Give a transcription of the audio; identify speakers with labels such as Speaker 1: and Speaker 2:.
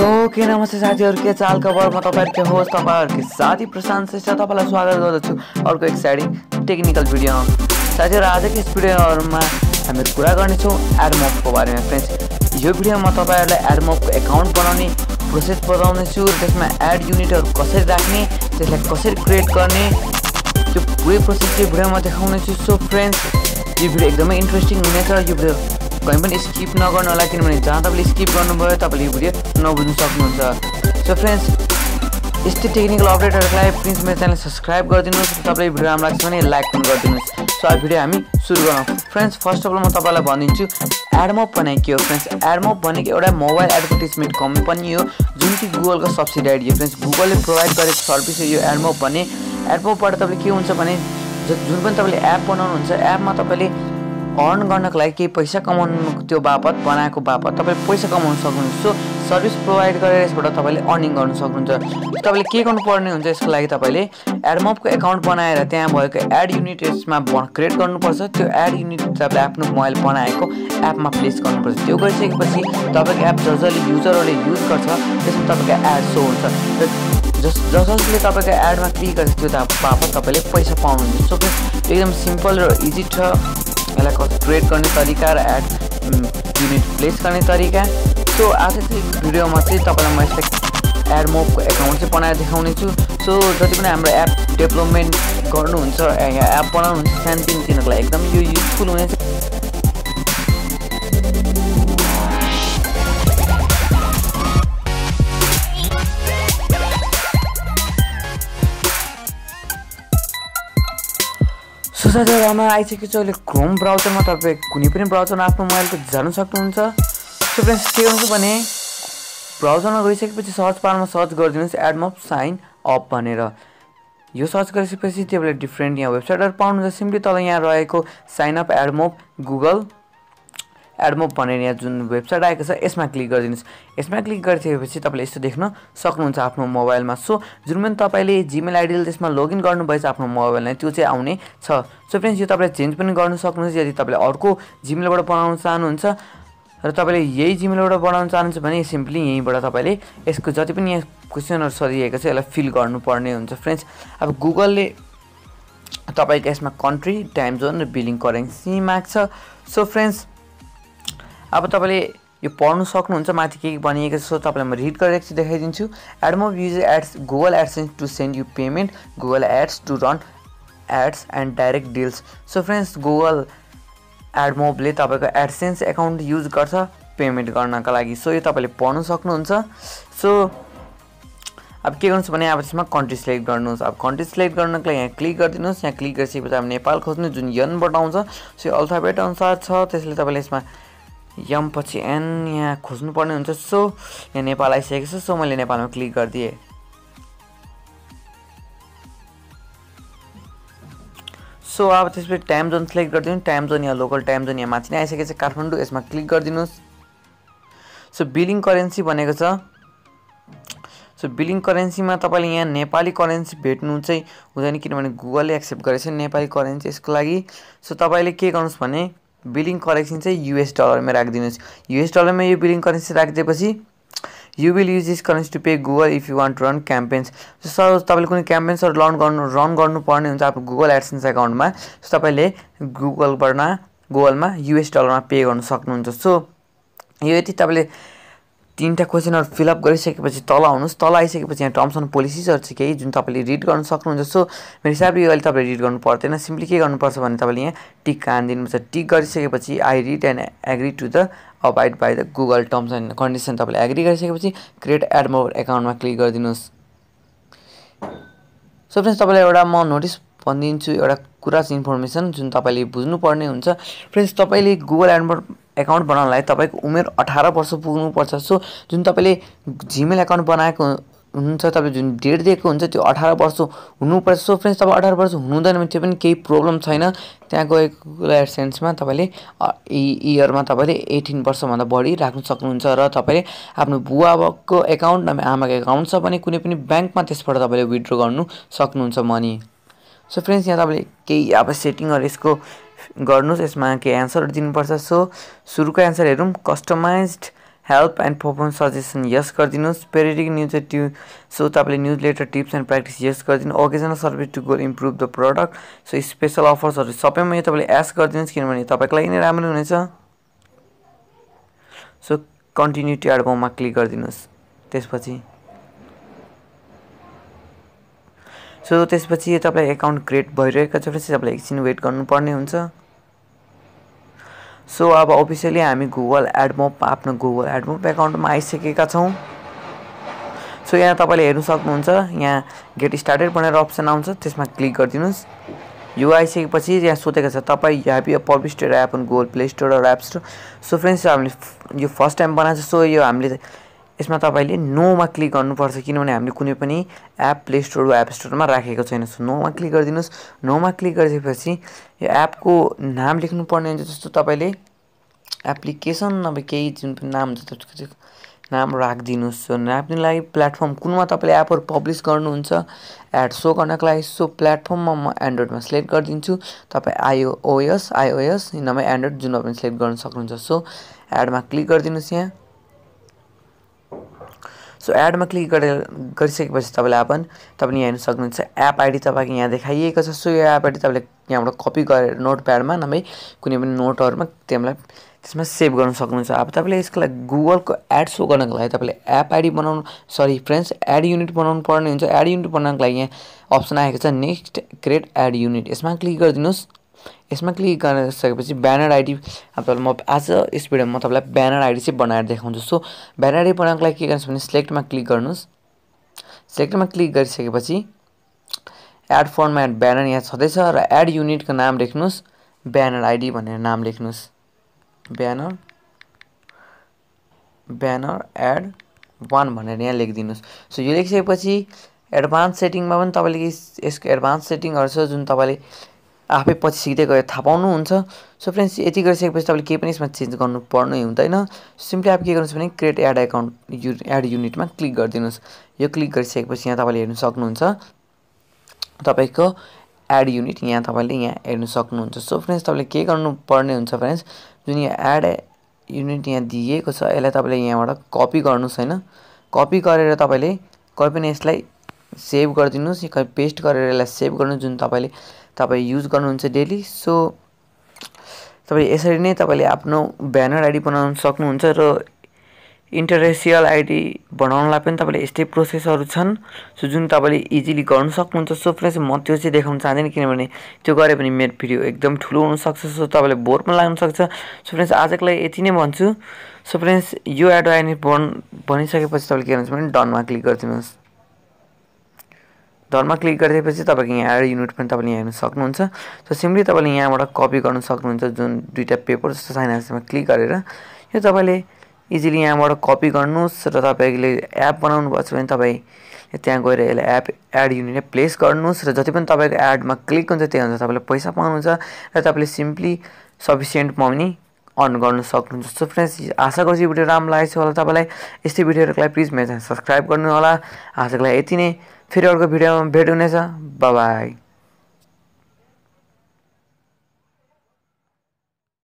Speaker 1: So के नमस्ते साथीहरू के चाल खबर म तपाईँहरूको होस्ट तपाईँहरूको साथी प्रशान्त श्रेष्ठ तपाईँलाई स्वागत गर्दछु अर्को एक्साइटिङ टेक्निकल भिडियोमा साथीहरू आजको यस भिडियोहरूमा हामीहरू कुरा गर्नेछौँ एडमपको बारेमा। फ्रेन्ड्स यो भिडियोमा तपाईँहरूलाई एडमपको एकाउन्ट बनाउने प्रोसेस बताउनेछु र त्यसमा एड युनिटहरू कसरी राख्ने त्यसलाई कसरी क्रिएट गर्ने त्यो पुरै प्रोसेस यो भिडियोमा देखाउनेछु सो फ्रेन्ड्स यो भिडियो एकदमै इन्ट्रेस्टिङ हुनेछ यो भिडियो कहीँ पनि स्किप नगर्नु होला किनभने जहाँ तपाईँले स्किप गर्नुभयो तपाईँले यो भिडियो नबुझ्नु सक्नुहुन्छ। सो फ्रेन्ड्स यस्तै टेक्निकल अपडेटहरूलाई प्लिज मेरो च्यानल सब्सक्राइब गरिदिनुहोस् तपाईँले भिडियो राम्रो लाग्छ भने लाइक पनि गरिदिनुहोस्। सो अब भिडियो हामी सुरु गरौँ। फ्रेन्ड्स फर्स्ट अफ अल म तपाईँलाई भनिदिन्छु एडमप भनेको के हो? फ्रेन्ड्स एडमप भनेको एउटा मोबाइल एडभर्टिजमेन्ट कम्पनी हो जुन कि गुगलको सब्सिडाइड हो। फ्रेन्ड्स गुगलले प्रोभाइड गरेको सर्भिस हो यो एडमप भन्ने। एडमपबाट तपाईँले के हुन्छ भने जुन पनि तपाईँले एप बनाउनुहुन्छ एपमा तपाईँले अर्न गर्नको लागि केही पैसा कमाउनु त्यो बापत बनाएको बापत तपाईँले पैसा कमाउनु सक्नुहुन्छ सो सर्भिस प्रोभाइड गरेर यसबाट तपाईँले अर्निङ गर्नु सक्नुहुन्छ। तपाईँले के गर्नुपर्ने हुन्छ यसको लागि तपाईँले एडमपको एकाउन्ट बनाएर त्यहाँ भएको एड युनिट यसमा क्रिएट गर्नुपर्छ। त्यो एड युनिट तपाईँले आफ्नो मोबाइल बनाएको एपमा प्लेस गर्नुपर्छ। त्यो गरिसकेपछि तपाईँको एप जस जसले युजरहरूले युज गर्छ त्यसमा तपाईँको एड सो हुन्छ। र जस जस जसले तपाईँको एडमा क्लिक गर्छ त्यो बापत तपाईँले पैसा पाउनुहुन्छ। सो एकदम सिम्पल र इजी छ। यसलाई क्रिएट गर्ने तरिका र एड युनिट प्लेस गर्ने तरिका। सो आज चाहिँ भिडियोमा चाहिँ तपाईँलाई म यसलाई एड मोबको एकाउन्ट चाहिँ बनाएर देखाउने छु सो जति पनि हाम्रो एप डेभलपमेन्ट गर्नुहुन्छ एप बनाउनुहुन्छ सानोतिनो तिनीहरूको लागि एकदम यो युजफुल हुनेछ। सो साथीहरूमा आइसकेको अहिले क्रोम ब्राउजरमा तपाईँ कुनै पनि ब्राउजरमा आफ्नो मोबाइलको जानु सक्नुहुन्छ। सो फ्रेन्ड्स के गर्छु भने ब्राउजरमा गइसकेपछि सर्च बारमा सर्च गरिदिनुहोस् एडमप साइन अप भनेर। यो सर्च गरिसकेपछि त्यो बेला डिफ्रेन्ट यहाँ वेबसाइटहरू पाउनुहुन्छ। सिम्पली तल यहाँ रहेको sign up AdMob Google AdMob भनेर यहाँ जुन वेबसाइट आएको छ यसमा क्लिक गरिदिनुहोस्। यसमा क्लिक गरिसकेपछि तपाईँले यस्तो देख्न सक्नुहुन्छ आफ्नो मोबाइलमा सो जुन पनि तपाईँले जिमेल आइडीले त्यसमा लगइन गर्नुभएछ आफ्नो मोबाइलमा त्यो चाहिँ आउने छ। सो फ्रेन्ड्स यो तपाईँले चेन्ज पनि गर्नु सक्नुहुन्छ यदि तपाईँले अर्को जिमेलबाट बनाउन चाहनुहुन्छ। र तपाईँले यही जिमेलबाट बनाउन चाहनुहुन्छ भने सिम्पली यहीँबाट तपाईँले यसको जति पनि यहाँ क्वेसनहरू सरिएको छ यसलाई फिल गर्नुपर्ने हुन्छ। फ्रेन्ड्स अब गुगलले तपाईँको यसमा कन्ट्री टाइम जोन र बिलिङ करेन्सी माग्छ। सो फ्रेन्ड्स अब तपाईँले यो पढ्नु सक्नुहुन्छ माथि के के भनिएको छ तपाईँलाई म रिड गरेर एकछिन देखाइदिन्छु। AdMob use ads Google AdSense to send you payment Google Ads to run ads and direct deals so friends Google एडमोभले तपाईँको एडसेन्स एकाउन्ट युज गर्छ पेमेन्ट गर्नका लागि। सो यो तपाईँले पढ्नु सक्नुहुन्छ। सो अब के गर्नुहोस् भने अब त्यसमा कन्ट्री सिलेक्ट गर्नुहोस्। अब कन्ट्री सिलेक्ट गर्नको लागि यहाँ क्लिक गरिदिनुहोस्। यहाँ क्लिक गरिसकेपछि अब नेपाल खोज्नु जुन यनबाट आउँछ सो यो अल्फाबेट अनुसार छ त्यसले तपाईँले यसमा यम पछि एन यहाँ खोज्नुपर्ने हुन्छ सो यहाँ नेपाल आइसकेको छ सो मैले नेपालमा क्लिक गरिदिएँ। सो अब त्यसपछि टाइम जोन सिलेक्ट गरिदिनु टाइम जोन यहाँ लोकल टाइम जोन यहाँ माथि नै आइसकेको छ। काठमाडौँ यसमा क्लिक गरिदिनुहोस्। सो बिलिङ करेन्सी भनेको छ। सो बिलिङ करेन्सीमा तपाईँले यहाँ नेपाली करेन्सी भेट्नु चाहिँ हुँदैन किनभने गुगलले एक्सेप्ट गरेको छ नेपाली करेन्सी यसको लागि। सो तपाईँले के गर्नुहोस् भने बिलिङ करेक्सन चाहिँ युएस डलरमा राखिदिनुहोस्। युएस डलरमा यो billing currency राखिदिएपछि you will use this currency to pay Google if you want to run campaigns sir तपाईँले कुनै क्याम्पेन्सहरू रन गर्नु रन गर्नुपर्ने हुन्छ अब गुगल एडसेन्स एकाउन्टमा सो तपाईँले गुगलबाट गुगलमा युएस डलरमा पे गर्नु सक्नुहुन्छ। सो यो यति तपाईँले तिनवटा क्वेसनहरू फिलअप गरिसकेपछि तल आउनुहोस्। तल आइसकेपछि यहाँ टर्म्स एन्ड पोलिसिसहरू चाहिँ केही जुन तपाईँले रिड गर्न सक्नुहुन्छ। सो मेरो हिसाबले अहिले तपाईँले रिड गर्नु पर्दैन। सिम्पली के गर्नुपर्छ भने तपाईँले यहाँ टिक हानिदिनुपर्छ टिक गरिसकेपछि I read and agree to the abide by the Google terms and condition तपाईँले एग्री गरिसकेपछि क्रिएट एड मोर एकाउन्टमा क्लिक गरिदिनुहोस्। सो फ्रेन्ड्स तपाईँलाई एउटा म नोटिस भनिदिन्छु एउटा कुरा चाहिँ इन्फर्मेसन जुन तपाईँले बुझ्नुपर्ने हुन्छ। फ्रेन्ड्स तपाईँले गुगल एडमोड एकाउन्ट बनाउनलाई तपाईँको उमेर अठार वर्ष पुग्नुपर्छ। सो जुन तपाईँले जिमेल एकाउन्ट बनाएको हुनुहुन्छ तपाईँ जुन डेट दिएको हुन्छ त्यो अठार वर्ष हुनुपर्छ। सो फ्रेन्ड्स तपाईँ अठार वर्ष हुनुहुँदैन भने त्यो पनि केही प्रब्लम छैन। त्यहाँ गएको एडसेन्समा तपाईँले इयरमा तपाईँले एटिन वर्षभन्दा बढी राख्नु सक्नुहुन्छ र तपाईँले आफ्नो बुवाको एकाउन्ट नभए आमाको एकाउन्ट छ भने कुनै पनि ब्याङ्कमा त्यसबाट तपाईँले विड्रो गर्नु सक्नुहुन्छ मनी सो फ्रेन्ड्स यहाँ तपाईँले केही अब सेटिङहरू यसको गर्नुहोस्। यसमा केही एन्सरहरू दिनुपर्छ? सो सुरुको एन्सर हेरौँ। Customise help and performance suggestion yes गरिदिनुहोस्। पेरिडिक न्युज ट्यु सो तपाईँले newsletter tips and practice yes गरिदिनु। Occasional service to go improve the product so special अफर्सहरू सबैमा यो तपाईँले एस गरिदिनुहोस् किनभने तपाईँको लागि नै राम्रो हुनेछ। सो कन्टिन्यू टु एडबममा क्लिक गरिदिनुहोस्। त्यसपछि सो त्यसपछि तपाईँ एकाउन्ट क्रिएट भइरहेको छ भने तपाईँले एकछिन वेट गर्नुपर्ने हुन्छ। सो अब अफिसियली हामी गुगल एडमोप आफ्नो गुगल एडमोप एकाउन्टमा आइसकेका छौँ। सो यहाँ तपाईँले हेर्नु सक्नुहुन्छ यहाँ गेट स्टार्टेड भनेर अप्सन आउँछ त्यसमा क्लिक गरिदिनुहोस्। यो आइसकेपछि यहाँ सोधेको छ तपाईँ have you published app Google Play Store र एप स्टोर सो फ्रेन्ड्स हामीले यो फर्स्ट टाइम बनाएको छ सो यो हामीले यसमा तपाईँले नोमा क्लिक गर्नुपर्छ किनभने हामीले कुनै पनि एप प्ले स्टोर वा एप स्टोरमा राखेको छैन। सो नोमा क्लिक गरिदिनुहोस्। नोमा क्लिक गरिसकेपछि यो एपको नाम लेख्नुपर्ने हुन्छ जस्तो तपाईँले एप्लिकेसन नभए केही जुन पनि नाम हुन्छ त्यसको नाम राखिदिनुहोस्। सो नाप्ने लागि प्लेटफर्म कुनमा तपाईँले एपहरू पब्लिस गर्नुहुन्छ एड सो गर्नको लागि सो प्लेटफर्ममा म एन्ड्रोइडमा सिलेक्ट गरिदिन्छु। तपाईँ आइओएस आइओएस नभए एन्ड्रोइड जुनमा पनि सिलेक्ट गर्न सक्नुहुन्छ। सो एडमा क्लिक गरिदिनुहोस् यहाँ। सो एडमा क्लिक गरेर गरिसकेपछि तपाईँले अब तपाईँले यहाँ हेर्नु सक्नुहुन्छ एप आइडी तपाईँको यहाँ देखाइएको छ। सो यो एप आइडी तपाईँले यहाँबाट कपी गरेर नोट प्याडमा नभए कुनै पनि नोटहरूमा त्यसलाई त्यसमा सेभ गर्न सक्नुहुन्छ। अब तपाईँले यसको लागि गुगलको एड सो गर्नको लागि तपाईँले एप आइडी बनाउनु सरी फ्रेन्ड्स एड युनिट बनाउनु पर्ने हुन्छ। एड युनिट बनाउनको लागि यहाँ अप्सन आएको छ नेक्स्ट क्रिएट एड युनिट यसमा क्लिक गरिदिनुहोस्। यसमा क्लिक गरिसकेपछि ब्यानर आइडी अब म आज यस भिडियोमा म तपाईँलाई ब्यानर आइडी चाहिँ बनाएर देखाउँछु। सो ब्यानर आइडी बनाउनको लागि के गर्नुहोस् भने सिलेक्टमा क्लिक गर्नुहोस्। सिलेक्टमा क्लिक गरिसकेपछि एड फर्ममा एड ब्यानर यहाँ छँदैछ र एड युनिटको नाम लेख्नुहोस्। ब्यानर आइडी भनेर नाम लेख्नुहोस्। ब्यानर ब्यानर एड वान भनेर यहाँ लेखिदिनुहोस्। सो यो लेखिसकेपछि एडभान्स सेटिङमा पनि तपाईँले यसको एडभान्स सेटिङहरू छ जुन तपाईँले आफै पछि सिक्दै गएर थाहा पाउनुहुन्छ? सो फ्रेन्ड्स यति गरिसकेपछि तपाईँले केही पनि यसमा चेन्ज गर्नुपर्ने हुँदैन। सिम्पली अब के गर्नुहोस् भने create ad account you ad युनिटमा click गरिदिनुहोस्। यो क्लिक गरिसकेपछि यहाँ तपाईँले हेर्नु सक्नुहुन्छ। तपाईँको एड युनिट यहाँ तपाईँले यहाँ हेर्नु सक्नुहुन्छ। सो फ्रेन्ड्स तपाईँले के गर्नुपर्ने हुन्छ फ्रेन्ड्स जुन यहाँ एड युनिट यहाँ दिएको छ यसलाई तपाईँले यहाँबाट कपी गर्नुहोस् होइन? कपी गरेर तपाईँले कहीँ पनि यसलाई सेभ गरिदिनुहोस् या पेस्ट गरेर यसलाई सेभ गर्नु जुन तपाईँले तपाईँ युज गर्नुहुन्छ डेली। सो तपाईँ यसरी नै तपाईँले आफ्नो ब्यानर आइडी बनाउन सक्नुहुन्छ र इन्टरनेसियल आइडी बनाउनलाई पनि तपाईँले यस्तै प्रोसेसहरू छन्। सो जुन तपाईँले इजिली गर्नु सक्नुहुन्छ सो फ्रेन्ड्स म त्यो चाहिँ देखाउन चाहँदैन किनभने त्यो गऱ्यो भने मेरो भिडियो एकदम ठुलो हुनसक्छ सो तपाईँले बोर पनि लाग्नसक्छ सो फ्रेन्ड्स आजको लागि यति नै भन्छु। सो फ्रेन्ड्स यो एड आइडी बन भनिसकेपछि तपाईँले के गर्नुहुन्छ भने डनमा क्लिक गरिदिनुहोस्। डनमा क्लिक गरिदिएपछि तपाईँको यहाँ एड युनिट पनि तपाईँले यहाँ हेर्नु सक्नुहुन्छ। सो सिम्पली तपाईँले यहाँबाट कपी गर्नु सक्नुहुन्छ जुन दुइटा पेपर जस्तो छैन क्लिक गरेर। यो तपाईँले इजिली यहाँबाट कपी गर्नुहोस् र तपाईँले एप बनाउनु भएको छ भने तपाईँ त्यहाँ गएर यसलाई एप एड युनिटलाई प्लेस गर्नुहोस् र जति पनि तपाईँको एडमा क्लिक हुन्छ त्यही अनुसार तपाईँले पैसा पाउनुहुन्छ र तपाईँले सिम्पली सफिसियन्ट पनि अर्न गर्न सक्नुहुन्छ सो फ्रेन्ड्स आशा गर्छु भिडियो राम्रो लागेको छ होला। तपाईँलाई यस्तै भिडियोहरूको लागि प्लिज मेरो सब्सक्राइब गर्नु होला। आजको लागि यति नै। फेरि अर्को भिडियोमा भेट हुनेछ। बाई